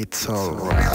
It's alright.